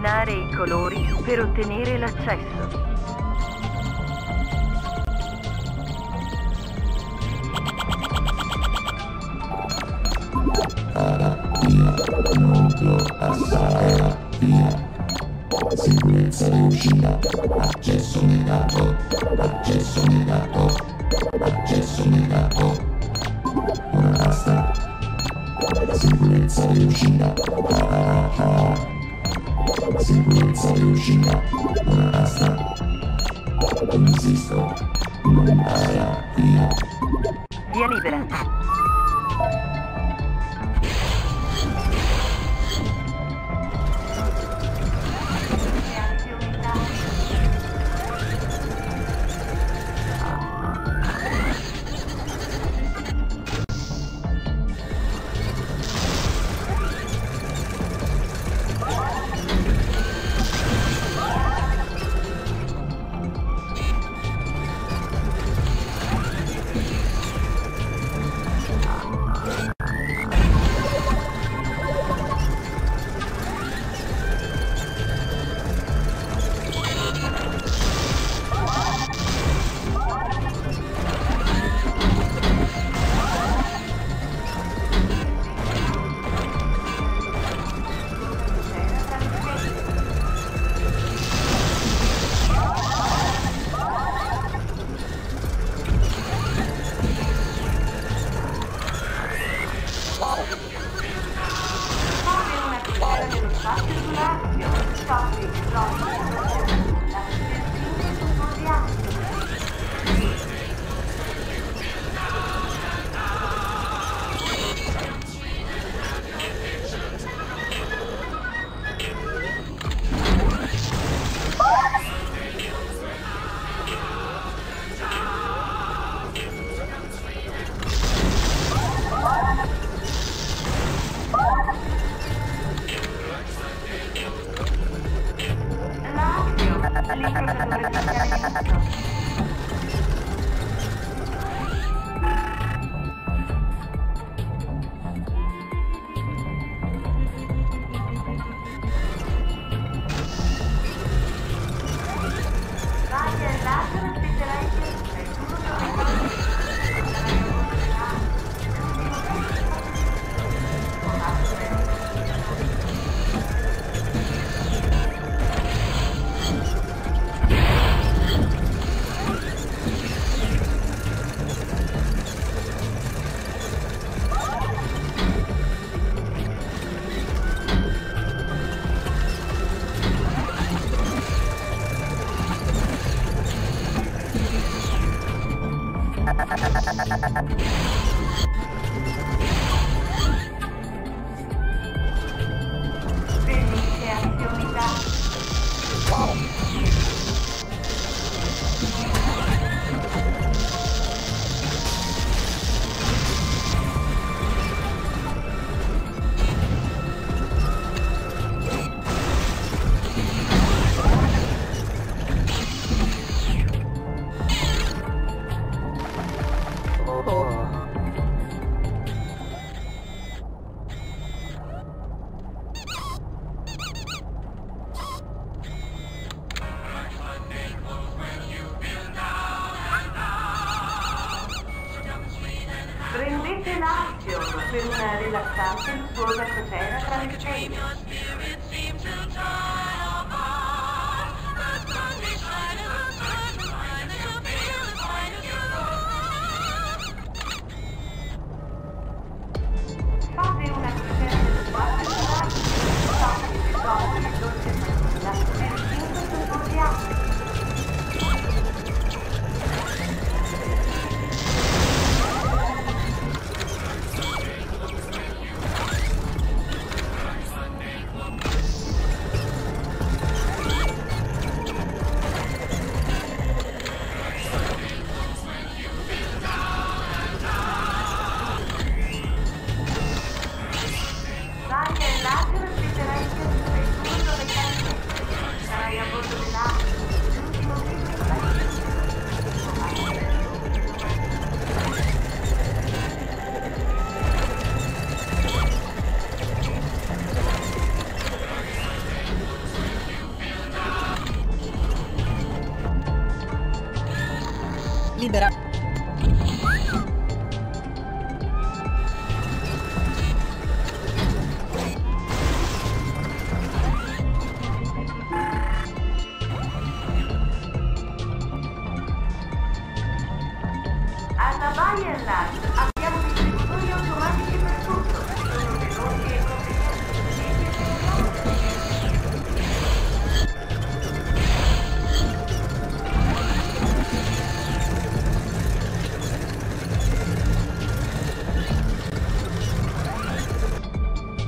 combinare i colori per ottenere l'accesso. Virgínia. I'm Military Lufthansa, Burger Container Transportation. Alla Bayer Land abbiamo distributori automatici per tutto.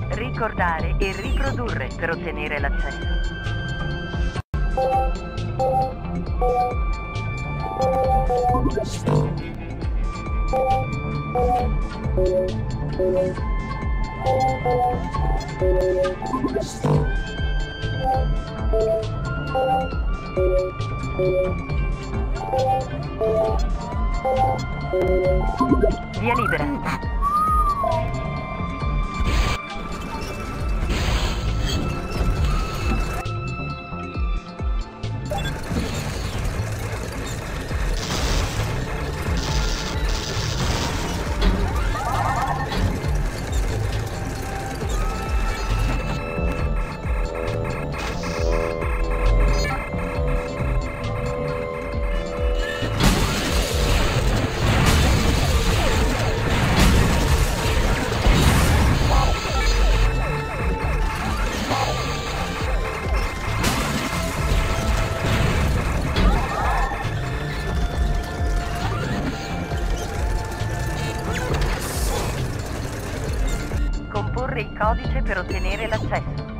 Ricordare e riprodurre per ottenere l'accesso. Via libera. Comporre il codice per ottenere l'accesso.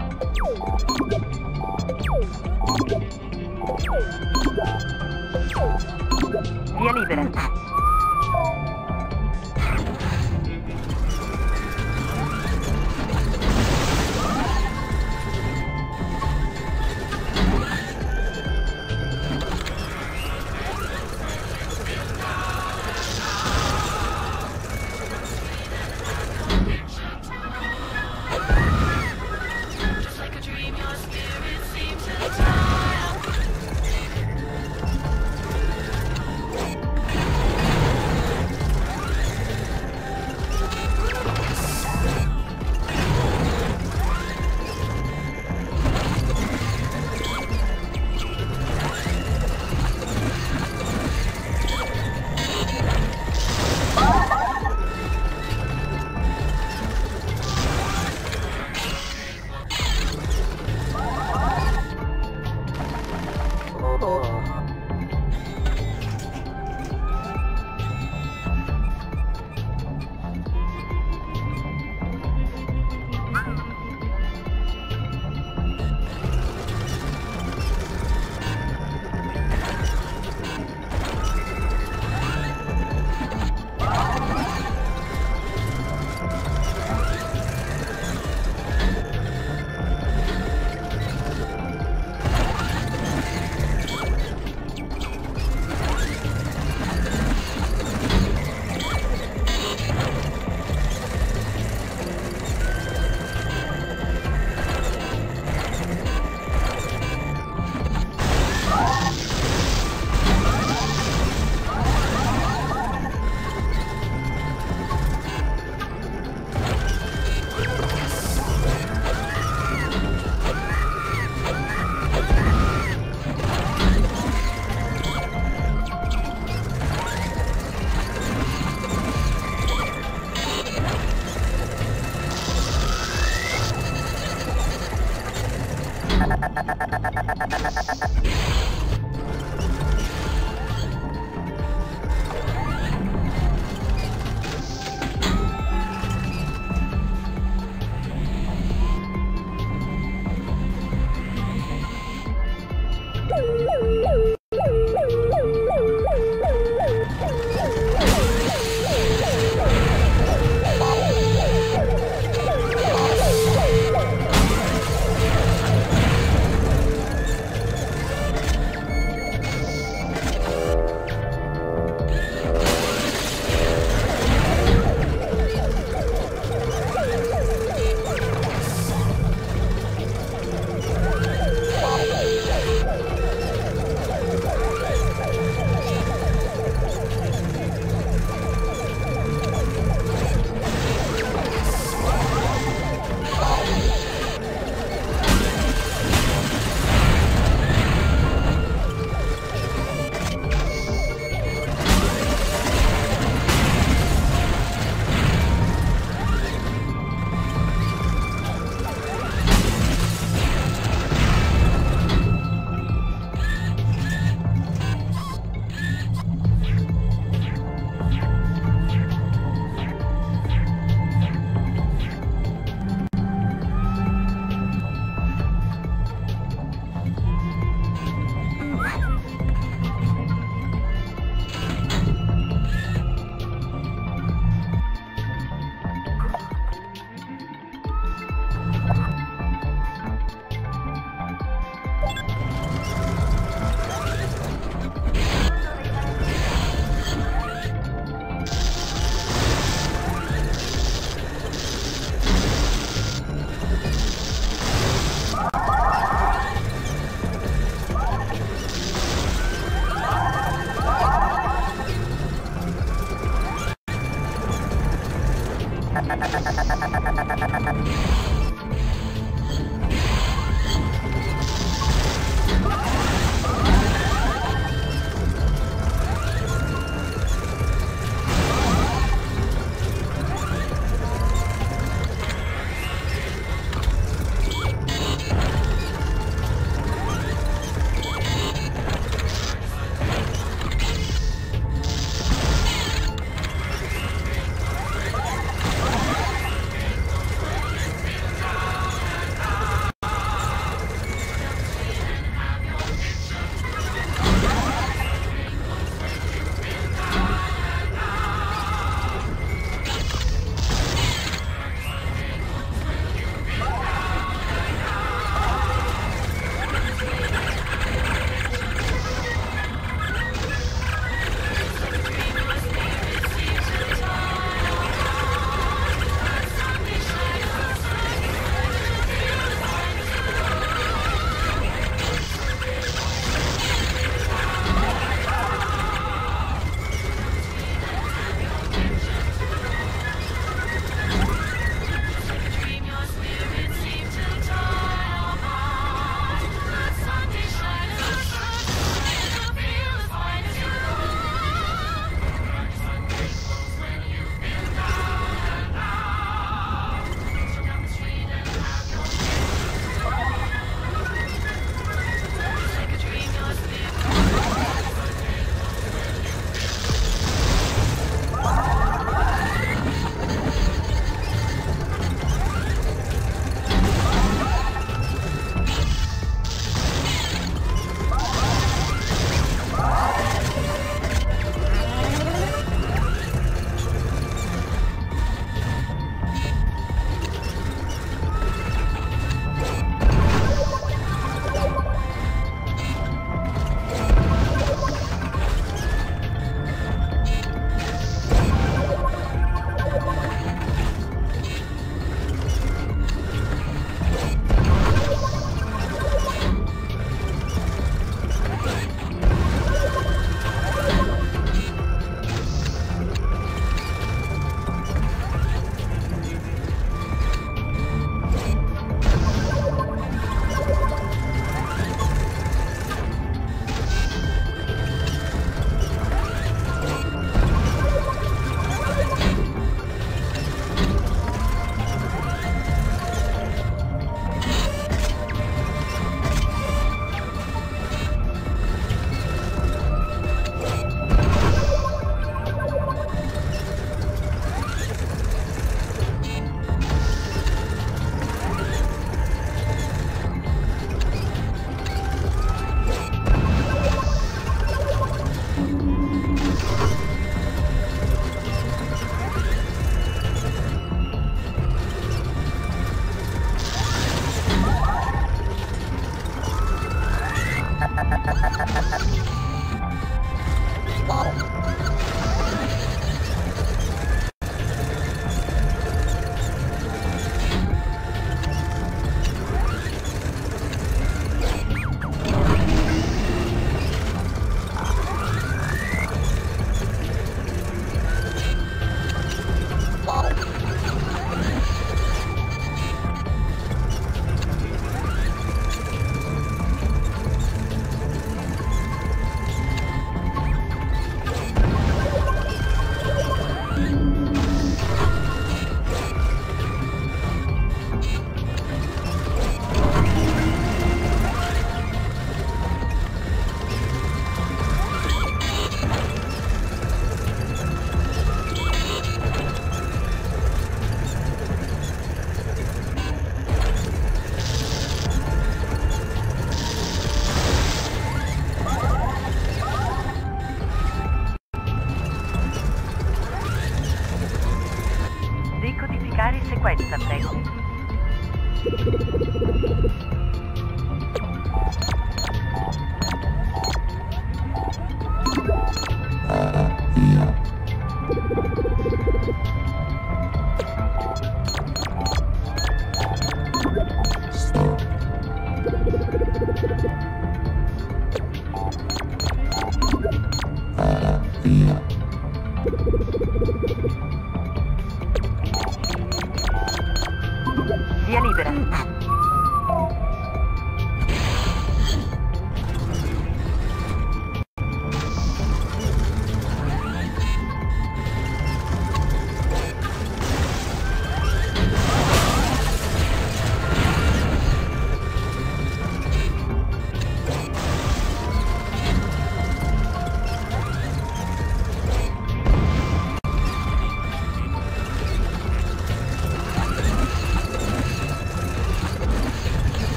Via libera.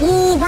一包